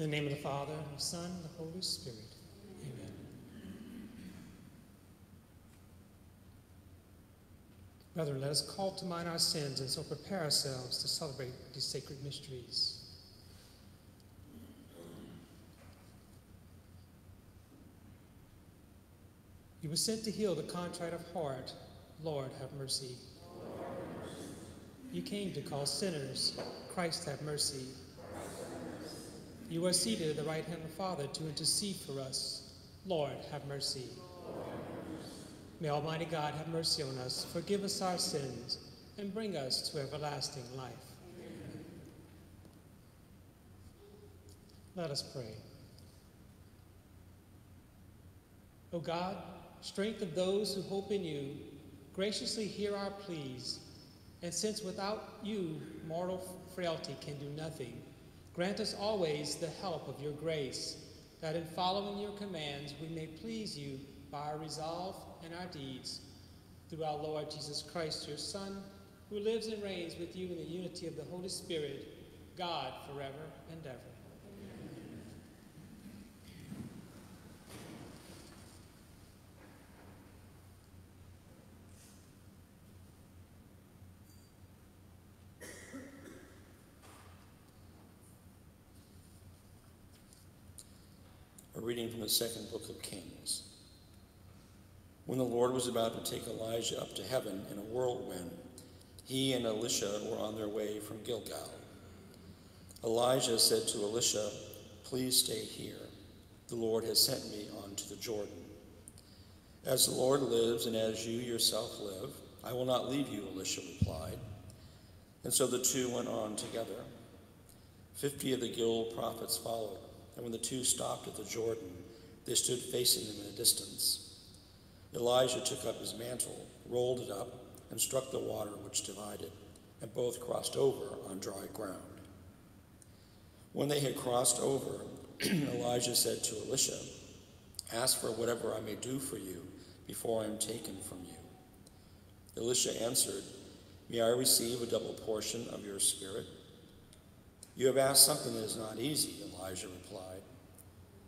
In the name of the Father, and the Son, and the Holy Spirit. Amen. Brethren, let us call to mind our sins and so prepare ourselves to celebrate these sacred mysteries. You were sent to heal the contrite of heart. Lord, have mercy. You came to call sinners. Christ, have mercy. You are seated at the right hand of the Father to intercede for us. Lord, have mercy. May Almighty God have mercy on us, forgive us our sins, and bring us to everlasting life. Let us pray. O God, strength of those who hope in you, graciously hear our pleas, and since without you mortal frailty can do nothing, grant us always the help of your grace, that in following your commands we may please you by our resolve and our deeds. Through our Lord Jesus Christ, your Son, who lives and reigns with you in the unity of the Holy Spirit, God forever and ever. A reading from the second book of Kings. When the Lord was about to take Elijah up to heaven in a whirlwind, he and Elisha were on their way from Gilgal. Elijah said to Elisha, Please stay here. The Lord has sent me on to the Jordan. As the Lord lives and as you yourself live, I will not leave you, Elisha replied. And so the two went on together. Fifty of the guild prophets followed, and when the two stopped at the Jordan, they stood facing them in a distance. Elijah took up his mantle, rolled it up, and struck the water which divided, and both crossed over on dry ground. When they had crossed over, Elijah said to Elisha, Ask for whatever I may do for you before I am taken from you. Elisha answered, May I receive a double portion of your spirit? You have asked something that is not easy, Elijah replied.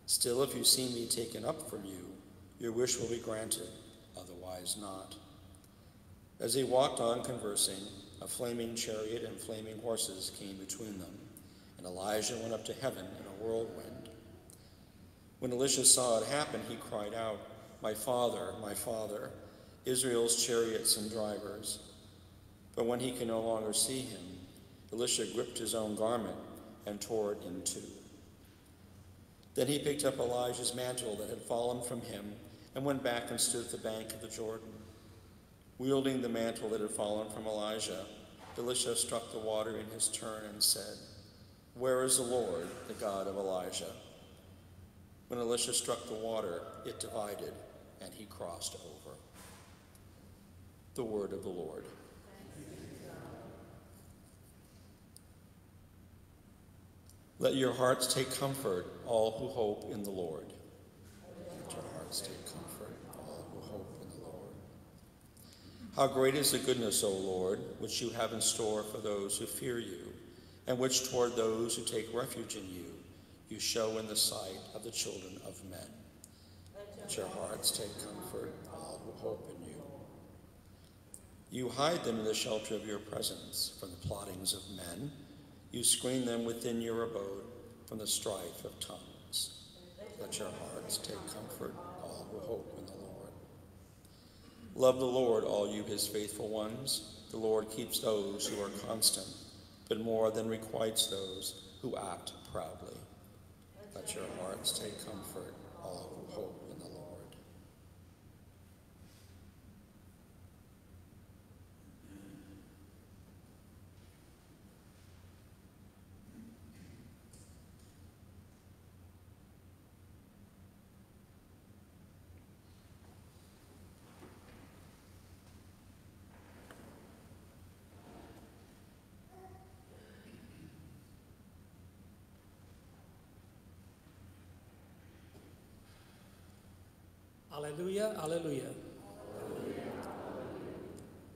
Still, if you see me taken up from you, your wish will be granted, otherwise not. As they walked on conversing, a flaming chariot and flaming horses came between them, and Elijah went up to heaven in a whirlwind. When Elisha saw it happen, he cried out, My father, my father, Israel's chariots and drivers. But when he could no longer see him, Elisha gripped his own garment and tore it in two. Then he picked up Elijah's mantle that had fallen from him and went back and stood at the bank of the Jordan. Wielding the mantle that had fallen from Elijah, Elisha struck the water in his turn and said, Where is the Lord, the God of Elijah? When Elisha struck the water, it divided, and he crossed over. The word of the Lord. Let your hearts take comfort, all who hope in the Lord. Let your hearts take comfort, all who hope in the Lord. How great is the goodness, O Lord, which you have in store for those who fear you, and which toward those who take refuge in you, you show in the sight of the children of men. Let your hearts take comfort, all who hope in you. You hide them in the shelter of your presence from the plottings of men. You screen them within your abode from the strife of tongues. Let your hearts take comfort, all who hope in the Lord. Love the Lord, all you his faithful ones. The Lord keeps those who are constant, but more than requites those who act proudly. Let your hearts take comfort, all who hope in the Lord. Alleluia, alleluia.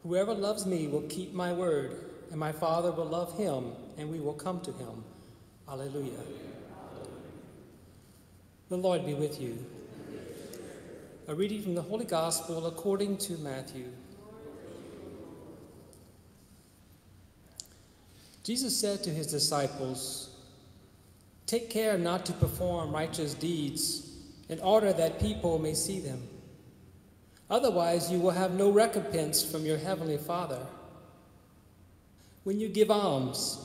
Whoever loves me will keep my word, and my Father will love him, and we will come to him. Alleluia. The Lord be with you. A reading from the Holy Gospel according to Matthew. Jesus said to his disciples, Take care not to perform righteous deeds in order that people may see them. Otherwise, you will have no recompense from your heavenly Father. When you give alms,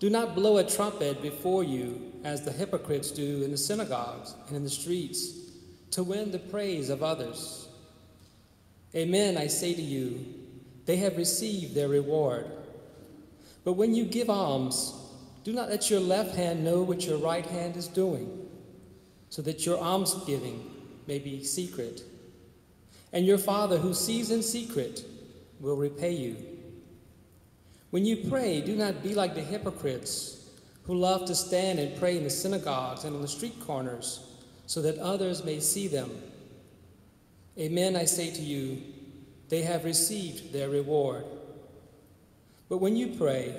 do not blow a trumpet before you, as the hypocrites do in the synagogues and in the streets, to win the praise of others. Amen, I say to you, they have received their reward. But when you give alms, do not let your left hand know what your right hand is doing, so that your almsgiving may be secret. And your Father who sees in secret will repay you. When you pray, do not be like the hypocrites who love to stand and pray in the synagogues and on the street corners, so that others may see them. Amen, I say to you, they have received their reward. But when you pray,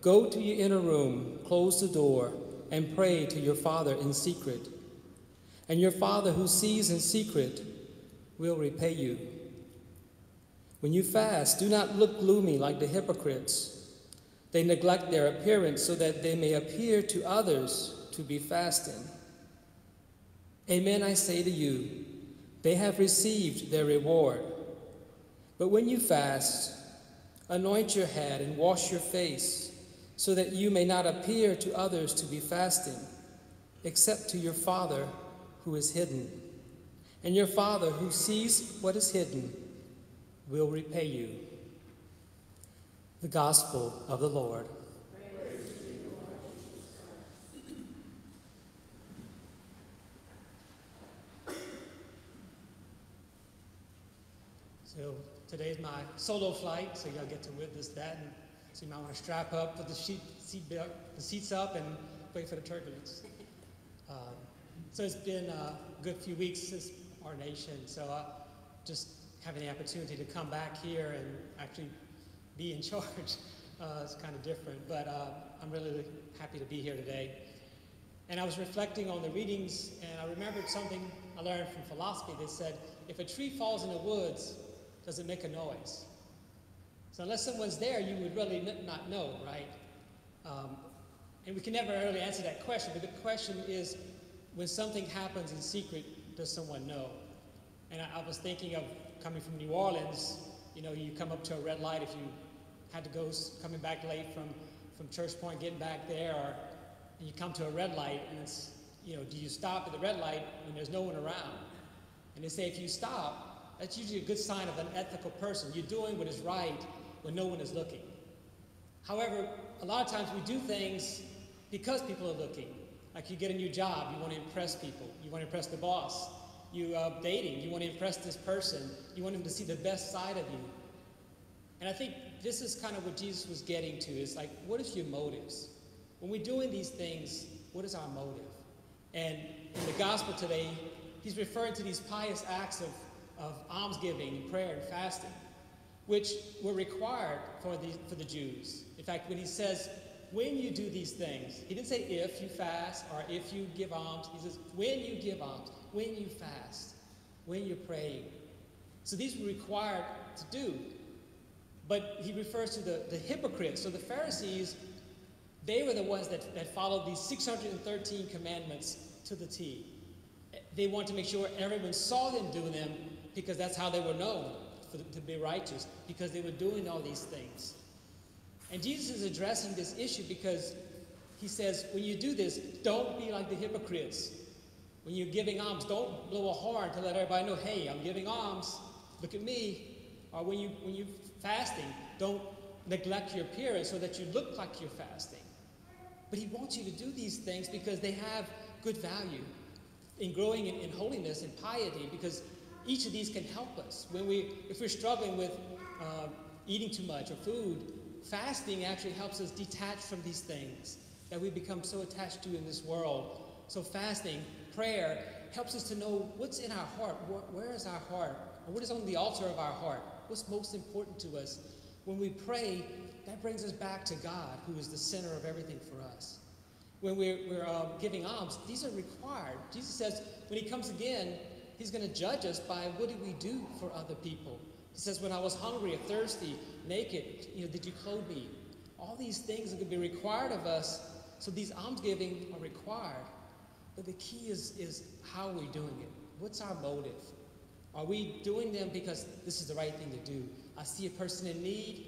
go to your inner room, close the door, and pray to your Father in secret. And your Father who sees in secret will repay you. When you fast, do not look gloomy like the hypocrites. They neglect their appearance so that they may appear to others to be fasting. Amen, I say to you, they have received their reward. But when you fast, Anoint your head and wash your face, so that you may not appear to others to be fasting, except to your Father who is hidden. And your Father who sees what is hidden will repay you. The Gospel of the Lord. So Today's my solo flight, so y'all get to witness that. And so you might want to strap up, put the seat, seat belt, the seats up, and wait for the turbulence. Um, so it's been a good few weeks since our nation. So just having the opportunity to come back here and actually be in charge uh, is kind of different. But uh, I'm really happy to be here today. And I was reflecting on the readings, and I remembered something I learned from philosophy that said, if a tree falls in the woods, does it make a noise? So unless someone's there, you would really not know, right? Um, and we can never really answer that question, but the question is, when something happens in secret, does someone know? And I, I was thinking of coming from New Orleans, you know, you come up to a red light if you had to go coming back late from, from Church Point, getting back there, or you come to a red light and it's, you know, do you stop at the red light when there's no one around? And they say if you stop, that's usually a good sign of an ethical person. You're doing what is right when no one is looking. However, a lot of times we do things because people are looking. Like you get a new job, you want to impress people. You want to impress the boss. You uh, dating, you want to impress this person. You want them to see the best side of you. And I think this is kind of what Jesus was getting to is like, what is your motives? When we're doing these things, what is our motive? And in the gospel today, he's referring to these pious acts of of almsgiving and prayer and fasting, which were required for the, for the Jews. In fact, when he says, when you do these things, he didn't say if you fast or if you give alms. He says, when you give alms, when you fast, when you're praying. So these were required to do. But he refers to the, the hypocrites. So the Pharisees, they were the ones that, that followed these 613 commandments to the T. They wanted to make sure everyone saw them do them because that's how they were known for, to be righteous, because they were doing all these things. And Jesus is addressing this issue because he says, when you do this, don't be like the hypocrites. When you're giving alms, don't blow a horn to let everybody know, hey, I'm giving alms, look at me. Or when, you, when you're fasting, don't neglect your appearance so that you look like you're fasting. But he wants you to do these things because they have good value in growing in, in holiness and piety because each of these can help us. When we, if we're struggling with uh, eating too much or food, fasting actually helps us detach from these things that we become so attached to in this world. So fasting, prayer, helps us to know what's in our heart. where is our heart? Or what is on the altar of our heart? What's most important to us? When we pray, that brings us back to God, who is the center of everything for us. when we're, we're um, giving alms, these are required. Jesus says when he comes again, he's going to judge us by what did we do for other people. He says, when I was hungry or thirsty, naked, you know, did you clothe me? All these things are going to be required of us. So these almsgiving are required. But the key is, is how are we doing it? What's our motive? Are we doing them because this is the right thing to do? I see a person in need,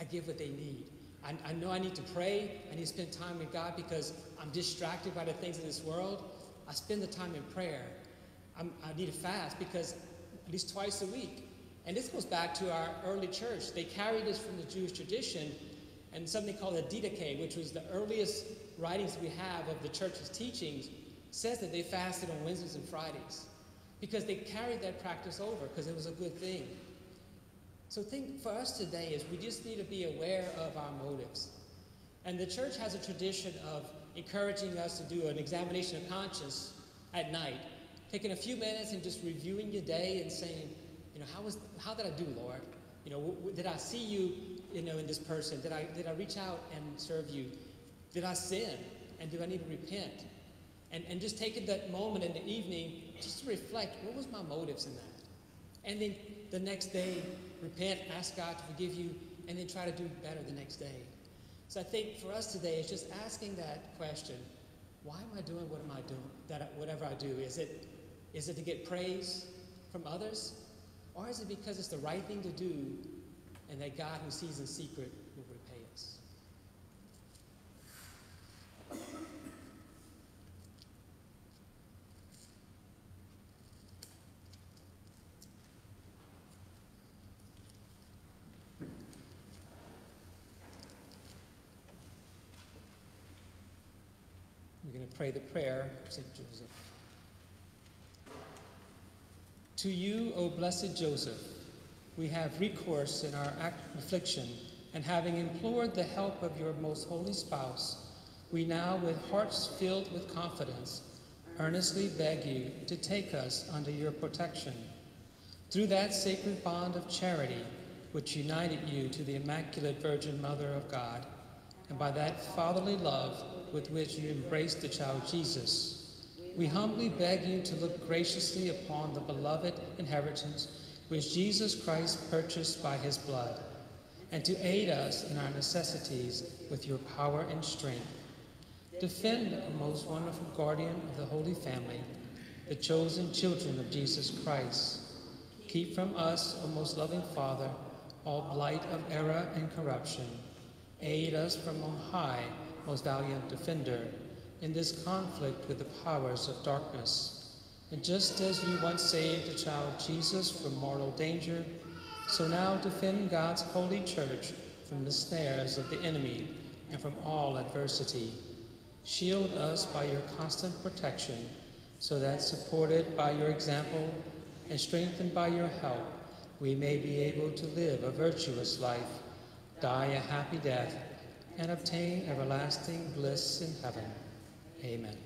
I give what they need. I, I know I need to pray, I need to spend time with God because I'm distracted by the things of this world. I spend the time in prayer. I'm, I need to fast because at least twice a week. And this goes back to our early church. They carried this from the Jewish tradition and something called the Didache, which was the earliest writings we have of the church's teachings, says that they fasted on Wednesdays and Fridays because they carried that practice over because it was a good thing. So think for us today is we just need to be aware of our motives. And the church has a tradition of encouraging us to do an examination of conscience at night, taking a few minutes and just reviewing your day and saying, you know, how was how did I do, Lord? You know, did I see you, you know, in this person? Did I did I reach out and serve you? Did I sin? And do I need to repent? And and just taking that moment in the evening just to reflect, what was my motives in that? And then the next day, repent, ask God to forgive you, and then try to do better the next day. So I think for us today is just asking that question: Why am I doing what am I doing? That whatever I do, is it is it to get praise from others, or is it because it's the right thing to do, and that God who sees in secret will repay us? We're going to pray the prayer of St. Joseph. To you, O blessed Joseph, we have recourse in our affliction, and having implored the help of your most holy spouse, we now, with hearts filled with confidence, earnestly beg you to take us under your protection. Through that sacred bond of charity which united you to the Immaculate Virgin Mother of God, and by that fatherly love with which you embraced the child Jesus, we humbly beg you to look graciously upon the beloved inheritance which Jesus Christ purchased by his blood, and to aid us in our necessities with your power and strength. Defend, O most wonderful guardian of the Holy Family, the chosen children of Jesus Christ. Keep from us, O most loving Father, all blight of error and corruption. Aid us from on high, most valiant defender, in this conflict with the powers of darkness. And just as you once saved the child Jesus from mortal danger, so now defend God's holy church from the snares of the enemy and from all adversity. Shield us by your constant protection, so that, supported by your example and strengthened by your help, we may be able to live a virtuous life, die a happy death, and obtain everlasting bliss in heaven. Amen.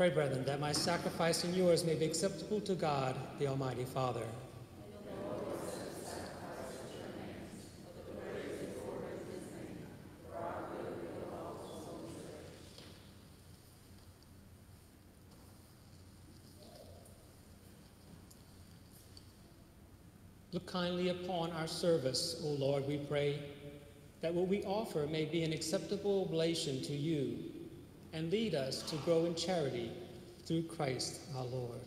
Pray, brethren, that my sacrifice and yours may be acceptable to God, the Almighty Father. Look kindly upon our service, O Lord, we pray, that what we offer may be an acceptable oblation to you, and lead us to grow in charity through Christ our Lord.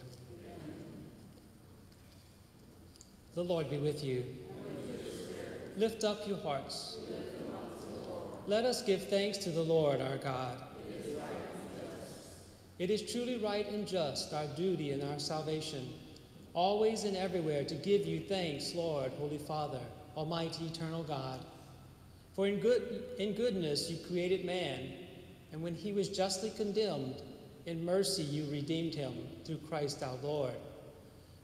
The Lord be with you. Lift up your hearts. Let us give thanks to the Lord our God. It is truly right and just, our duty and our salvation always and everywhere to give you thanks, Lord, Holy Father, Almighty, eternal God. For in, good, in goodness you created man, and when he was justly condemned, in mercy you redeemed him through Christ our Lord.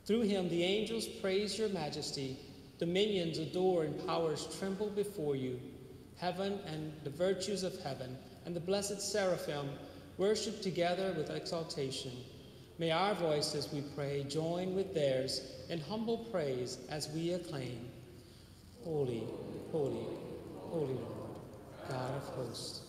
Through him the angels praise your majesty, dominions adore, and powers tremble before you. Heaven and the virtues of heaven and the blessed seraphim worship together with exaltation. May our voices, we pray, join with theirs in humble praise as we acclaim Holy, holy, holy Lord, God of hosts.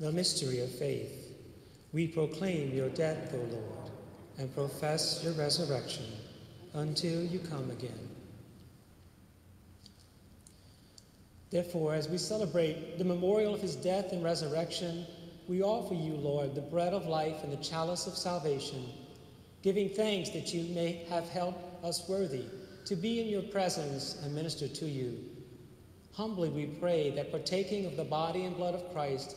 The mystery of faith. We proclaim your death, O Lord, and profess your resurrection until you come again. Therefore, as we celebrate the memorial of his death and resurrection, we offer you, Lord, the bread of life and the chalice of salvation, giving thanks that you may have helped us worthy to be in your presence and minister to you. Humbly we pray that partaking of the body and blood of Christ,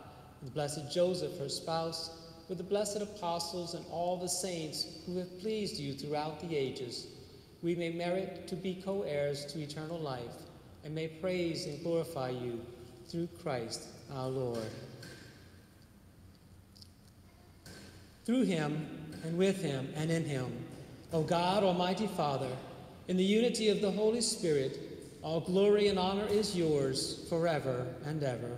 with blessed Joseph, her spouse, with the blessed apostles and all the saints who have pleased you throughout the ages, we may merit to be co heirs to eternal life and may praise and glorify you through Christ our Lord. Through him and with him and in him, O God, Almighty Father, in the unity of the Holy Spirit, all glory and honor is yours forever and ever.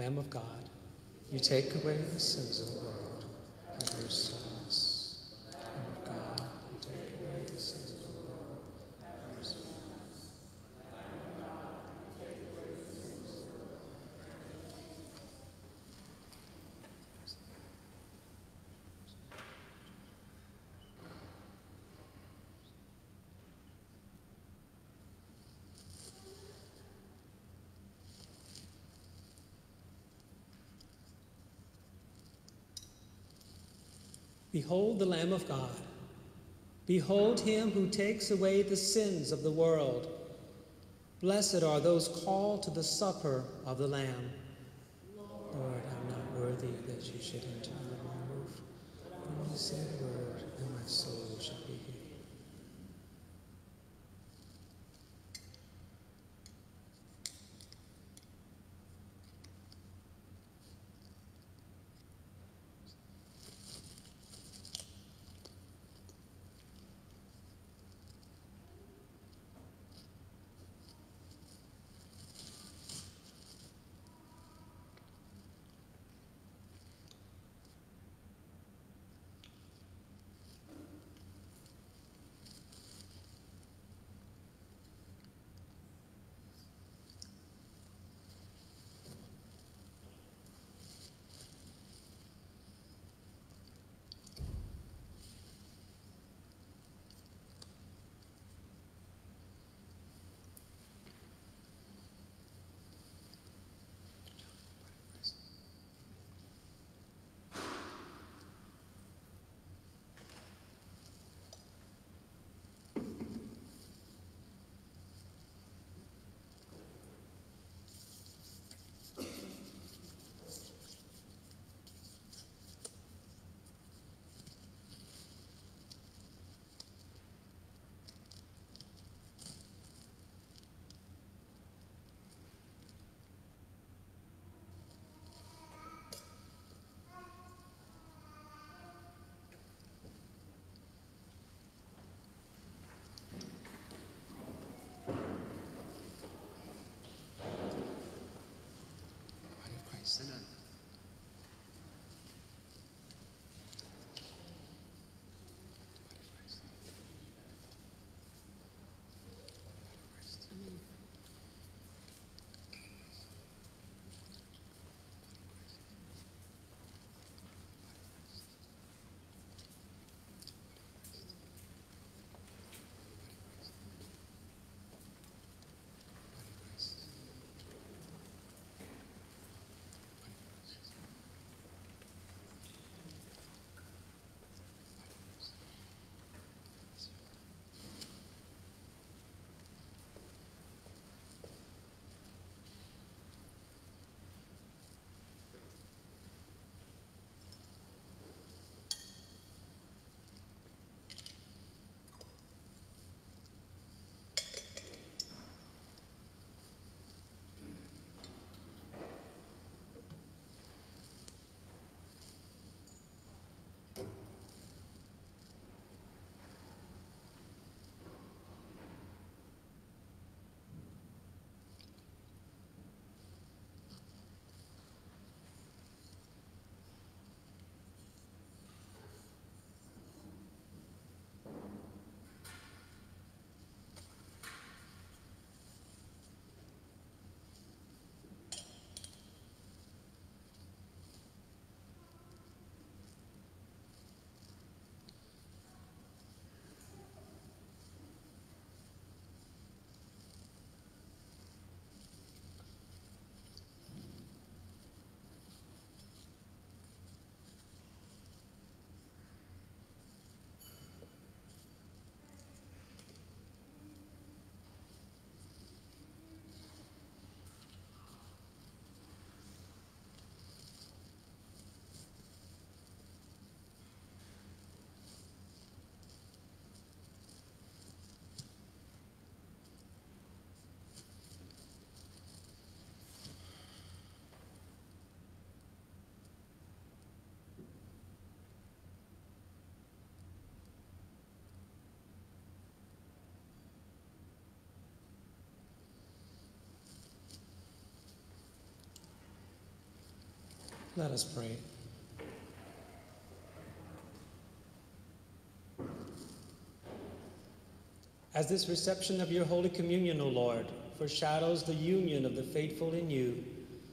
Lamb of God, you take away the sins of the world. Have mercy on us. Lamb of God, you take away the sins of the world. Have mercy on us. Behold the Lamb of God. Behold him who takes away the sins of the world. Blessed are those called to the supper of the Lamb. Lord, I'm not worthy that you should enter under my roof. Word, Let us pray. As this reception of your Holy Communion, O Lord, foreshadows the union of the faithful in you,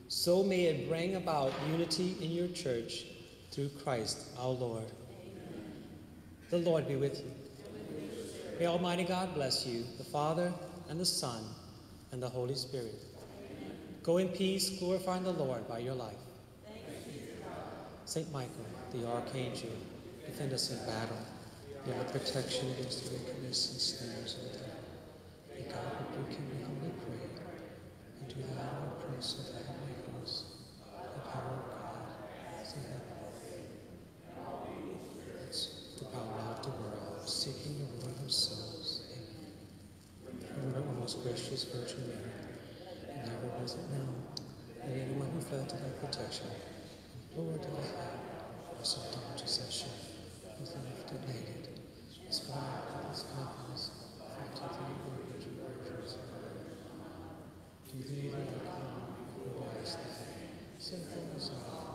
so may it bring about unity in your church through Christ our Lord. The Lord be with you. May Almighty God bless you, the Father, and the Son, and the Holy Spirit. Go in peace, glorifying the Lord by your life. Saint Michael, the Archangel, defend us in battle. Be our protection against the wickedness and snares of the devil. May God rebuke him, we humbly pray. And to the hour praise of the heavenly hosts, the power of God, is in heaven. It's the power of the world, seeking the ruin of souls. Amen. Remember, O most gracious Virgin Mary, and never was it known that anyone who fled to thy protection, or sought thy intercession, was left unaided. Inspire with his confidence, and to thee, O Virgin Virgins. To thee, the come, who send for us all.